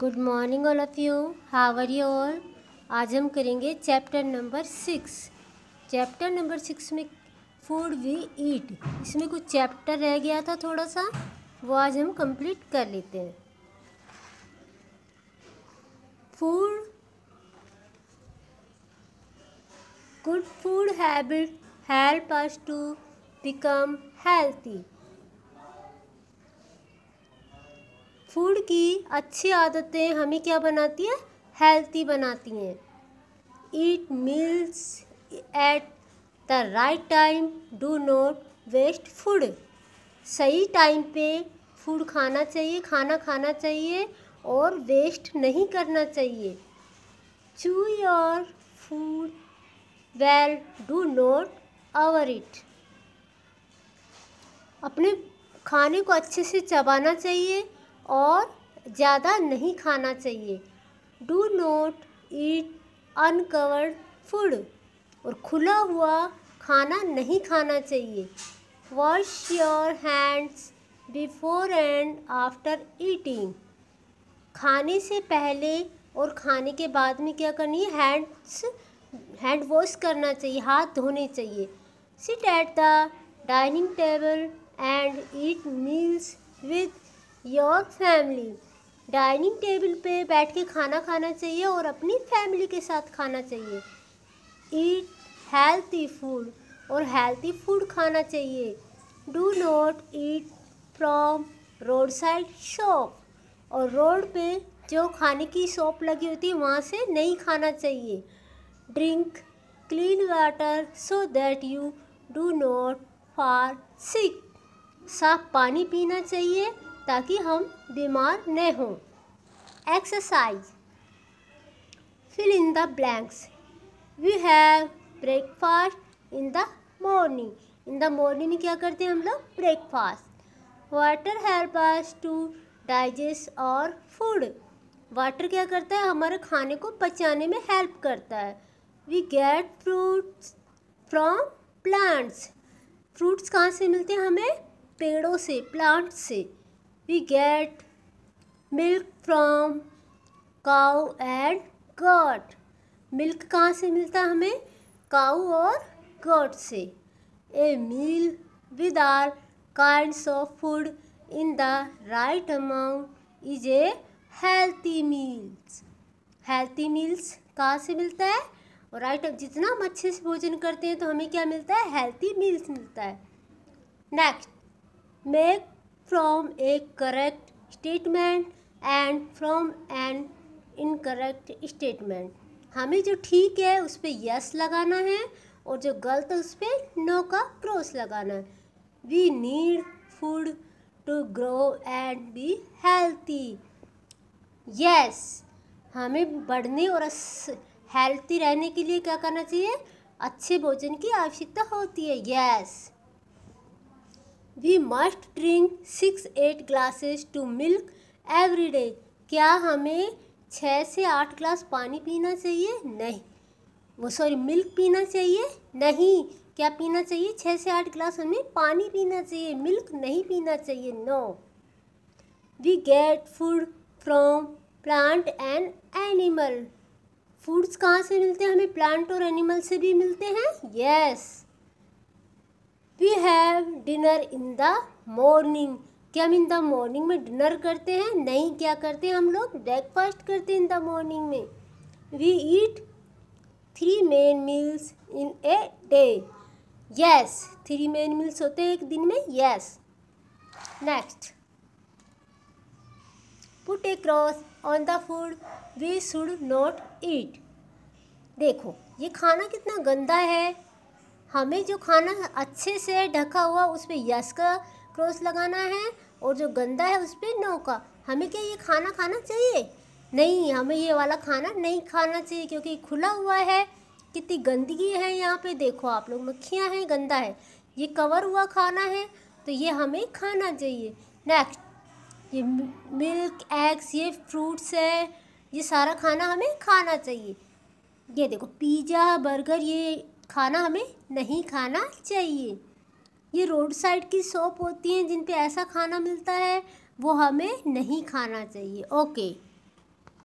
Good morning all of you how are you all आज हम करेंगे chapter number six chapter number six में food we eat इसमें कुछ चैप्टर रह गया था थोड़ा सा वो आज हम कंप्लीट कर लेते हैं. Food good food habit help us to become healthy food की अच्छी आदतें हमें क्या बनाती है? हेल्थी बनाती हैं। Eat meals at the right time do not waste food सही टाइम पे फ़ूड खाना चाहिए, खाना खाना चाहिए और वेस्ट नहीं करना चाहिए। Chew your food well do not overeat अपने खाने को अच्छे से चबाना चाहिए। और ज़्यादा नहीं खाना चाहिए। Do not eat uncovered food और खुला हुआ खाना नहीं खाना चाहिए। Wash your hands before and after eating खाने से पहले और खाने के बाद में क्या करनी है? हैंड्स हैंड वॉश करना चाहिए, हाथ धोने चाहिए। Sit at the dining table and eat meals with your family dining table पे बैठ के खाना खाना चाहिए और अपनी फैमिली के साथ खाना चाहिए। ईट हेल्थी फ़ूड और हेल्थी फ़ूड खाना चाहिए। Do not eat from road side shop और रोड पे जो खाने की शॉप लगी होती है, वहाँ से नहीं खाना चाहिए। Drink clean water so that you do not fall sick साफ़ पानी पीना चाहिए ताकि हम बीमार न हों। Exercise fill in the blanks we have breakfast in the morning in the morning में क्या करते हैं हम लोग? Breakfast water help us to digest our food water क्या करता है? हमारे खाने को पचाने में हेल्प करता है। We get fruits from plants fruits कहाँ से मिलते हैं हमें? पेड़ों से प्लांट्स से। We get milk from cow and goat. Milk कहाँ से मिलता है हमें? काऊ और गोट से। A meal with all kinds of food in the right amount is a healthy meals healthy meals कहाँ से मिलता है? और राइट जितना हम अच्छे से भोजन करते हैं तो हमें क्या मिलता है? हेल्थी मील्स मिलता है। Next make from a correct statement and from an incorrect statement. हमें जो ठीक है, उस पर यस लगाना है और जो गलत है, उस पर नो का क्रॉस लगाना है। We need food to grow and be healthy yes हमें बढ़ने और हेल्थी रहने के लिए क्या करना चाहिए? अच्छे भोजन की आवश्यकता होती है। Yes we must drink six eight glasses to milk every day. क्या हमें छः से आठ ग्लास पानी पीना चाहिए? नहीं। वो सॉरी, मिल्क पीना चाहिए? नहीं। क्या पीना चाहिए? छः से आठ ग्लास हमें पानी पीना चाहिए, मिल्क नहीं पीना चाहिए no we get food from plant and animal. Foods कहाँ से मिलते हैं? हमें प्लांट और एनिमल से भी मिलते हैं? Yes. yes. We have dinner in the morning क्या हम इन द मॉर्निंग में डिनर करते हैं? नहीं, क्या करते हैं हम लोग? ब्रेकफास्ट करते हैं इन द मॉर्निंग में. We eat three main meals in a day yes three main meals होते हैं एक दिन में? Yes next put a cross on the food we should not eat देखो, ये खाना कितना गंदा है। हमें जो खाना अच्छे से ढका हुआ उस पर यस का क्रॉस लगाना है और जो गंदा है उस पर नो का। हमें क्या ये खाना खाना चाहिए? नहीं, हमें ये वाला खाना नहीं खाना चाहिए क्योंकि खुला हुआ है। कितनी गंदगी है यहाँ पे, देखो आप लोग, मक्खियाँ हैं, गंदा है। ये कवर हुआ खाना है तो ये हमें खाना चाहिए। नेक्स्ट ये मिल्क, एग्स, ये फ्रूट्स है, ये सारा खाना हमें खाना चाहिए। ये देखो, पिज़्ज़ा, बर्गर, ये खाना हमें नहीं खाना चाहिए। ये रोड साइड की शॉप होती हैं जिन पे ऐसा खाना मिलता है, वो हमें नहीं खाना चाहिए। ओके।